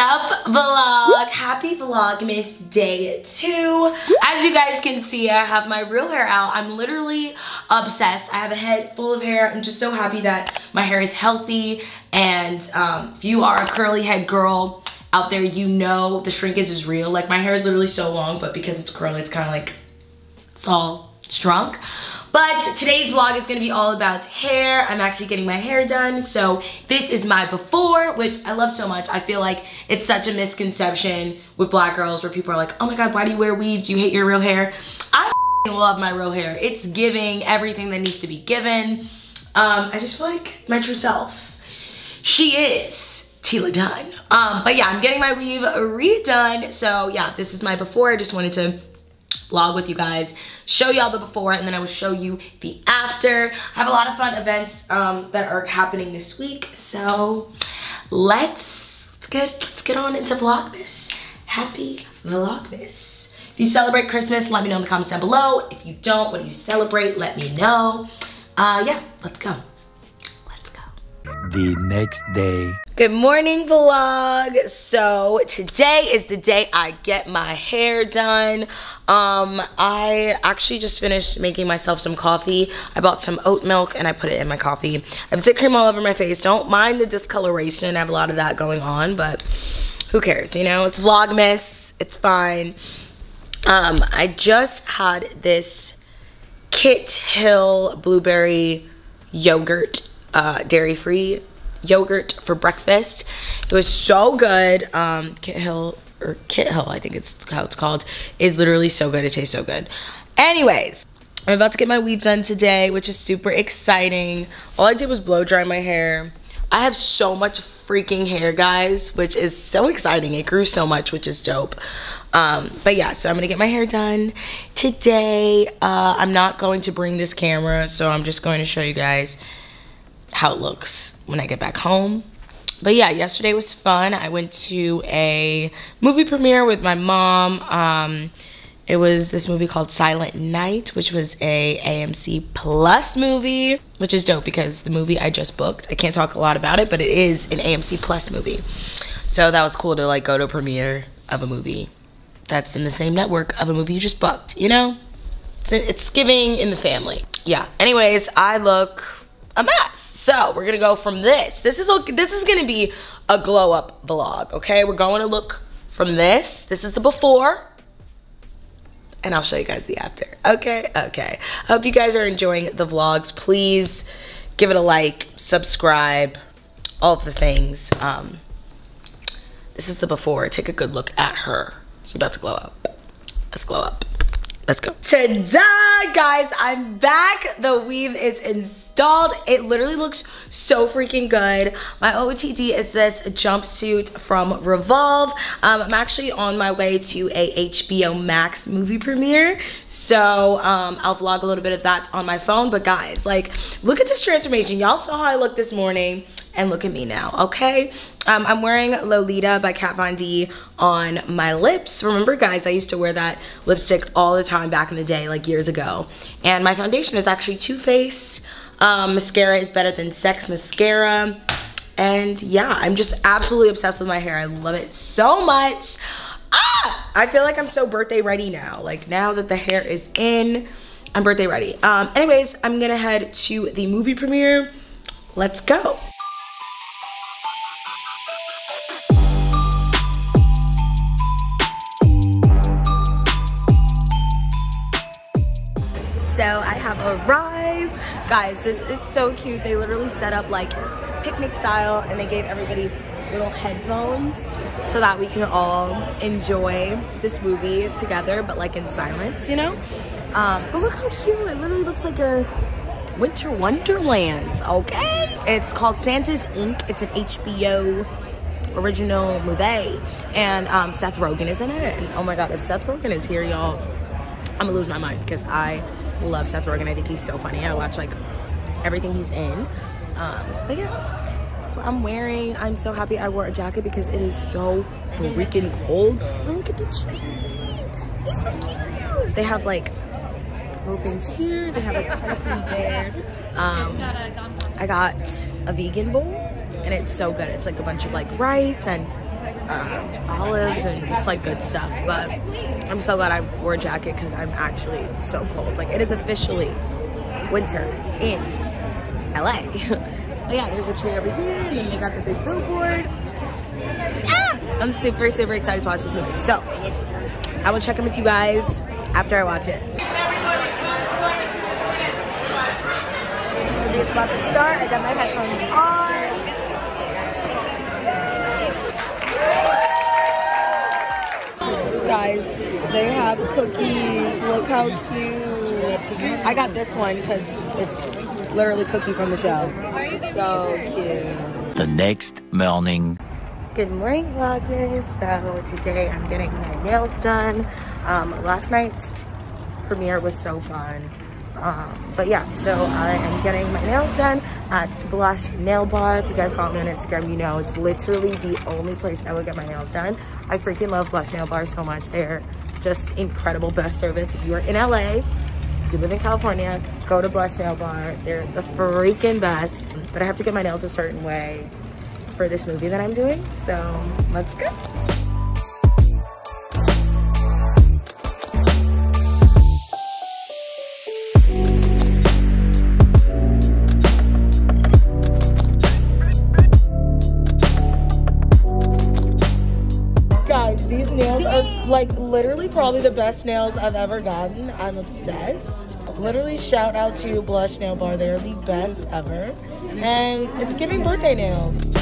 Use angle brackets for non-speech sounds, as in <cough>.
up vlog. Happy vlogmas day two. As you guys can see i have my real hair out. I'm literally obsessed. I have a head full of hair. I'm just so happy that my hair is healthy. And um, if you are a curly head girl out there you know the shrinkage is real. Like my hair is literally so long but because it's curly it's kind of like it's all shrunk but today's vlog is gonna be all about hair. I'm actually getting my hair done. So this is my before, which I love so much. I feel like it's such a misconception with black girls where people are like, oh my God, why do you wear weaves? You hate your real hair. I love my real hair. It's giving everything that needs to be given. Um, I just feel like my true self. She is Teala Dunn. Um, but yeah, I'm getting my weave redone. So yeah, this is my before. I just wanted to vlog with you guys, show y'all the before, and then I will show you the after. I have a lot of fun events um, that are happening this week, so let's, let's, get, let's get on into Vlogmas. Happy Vlogmas. If you celebrate Christmas, let me know in the comments down below. If you don't, what do you celebrate? Let me know. Uh, yeah, let's go the next day. Good morning vlog. So today is the day I get my hair done. Um, I actually just finished making myself some coffee. I bought some oat milk and I put it in my coffee. I have zit cream all over my face. Don't mind the discoloration. I have a lot of that going on, but who cares, you know? It's Vlogmas. It's fine. Um, I just had this Kite Hill blueberry yogurt uh, dairy-free yogurt for breakfast. It was so good. Um, Kit Hill, or Kit Hill, I think it's how it's called, is literally so good. It tastes so good. Anyways, I'm about to get my weave done today, which is super exciting. All I did was blow dry my hair. I have so much freaking hair, guys, which is so exciting. It grew so much, which is dope. Um, but yeah, so I'm gonna get my hair done today. Uh, I'm not going to bring this camera, so I'm just going to show you guys how it looks when I get back home. But yeah, yesterday was fun. I went to a movie premiere with my mom. Um, it was this movie called Silent Night, which was a AMC Plus movie, which is dope because the movie I just booked. I can't talk a lot about it, but it is an AMC Plus movie. So that was cool to like go to a premiere of a movie that's in the same network of a movie you just booked, you know? It's, it's giving in the family. Yeah. Anyways, I look a mess. So we're gonna go from this. This is this is gonna be a glow up vlog. Okay, we're going to look from this. This is the before. And I'll show you guys the after. Okay, okay. I hope you guys are enjoying the vlogs. Please give it a like, subscribe, all the things. Um, this is the before. Take a good look at her. She's about to glow up. Let's glow up. Let's go. Ta-da, guys, I'm back. The weave is installed. It literally looks so freaking good. My OOTD is this jumpsuit from Revolve. Um, I'm actually on my way to a HBO Max movie premiere. So um, I'll vlog a little bit of that on my phone. But guys, like, look at this transformation. Y'all saw how I looked this morning and look at me now, okay? Um, I'm wearing Lolita by Kat Von D on my lips. Remember, guys, I used to wear that lipstick all the time back in the day, like years ago. And my foundation is actually Too Faced. Um, mascara is better than Sex Mascara. And yeah, I'm just absolutely obsessed with my hair. I love it so much. Ah! I feel like I'm so birthday ready now. Like now that the hair is in, I'm birthday ready. Um, anyways, I'm gonna head to the movie premiere. Let's go. Arrived. Guys, this is so cute. They literally set up like picnic style and they gave everybody little headphones so that we can all enjoy this movie together, but like in silence, you know? Um, but look how cute. It literally looks like a winter wonderland, okay? It's called Santa's Ink. It's an HBO original movie. And um, Seth Rogen is in it. And oh my God, if Seth Rogen is here, y'all, I'm gonna lose my mind because I love Seth Rogen. I think he's so funny. I watch like everything he's in. Um, but yeah, so I'm wearing. I'm so happy I wore a jacket because it is so freaking cold. But look at the tree. It's so cute. They have like little things here. They have a typhoon there. Um, I got a vegan bowl and it's so good. It's like a bunch of like rice and uh, olives and just like good stuff. But I'm so glad I wore a jacket because I'm actually so cold. Like it is officially winter in LA. <laughs> but yeah, there's a tree over here, and then they got the big billboard. Ah! I'm super, super excited to watch this movie. So I will check in with you guys after I watch it. Movie is about to start. I got my headphones on. Guys, they have cookies. Look how cute. I got this one because it's literally cookie from the show. So cute. The next morning. Good morning, vloggers. So today I'm getting my nails done. Um, last night's premiere was so fun. Um, but yeah, so I am getting my nails done at Blush Nail Bar. If you guys follow me on Instagram, you know it's literally the only place I will get my nails done. I freaking love Blush Nail Bar so much. They're just incredible, best service. If you're in LA, if you live in California, go to Blush Nail Bar. They're the freaking best. But I have to get my nails a certain way for this movie that I'm doing. So let's go. Literally probably the best nails I've ever gotten. I'm obsessed. Literally shout out to Blush Nail Bar. They're the best ever. And it's giving birthday nails.